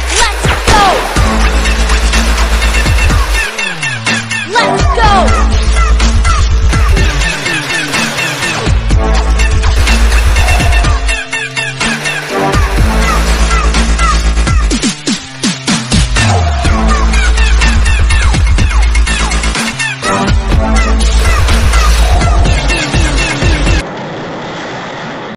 set.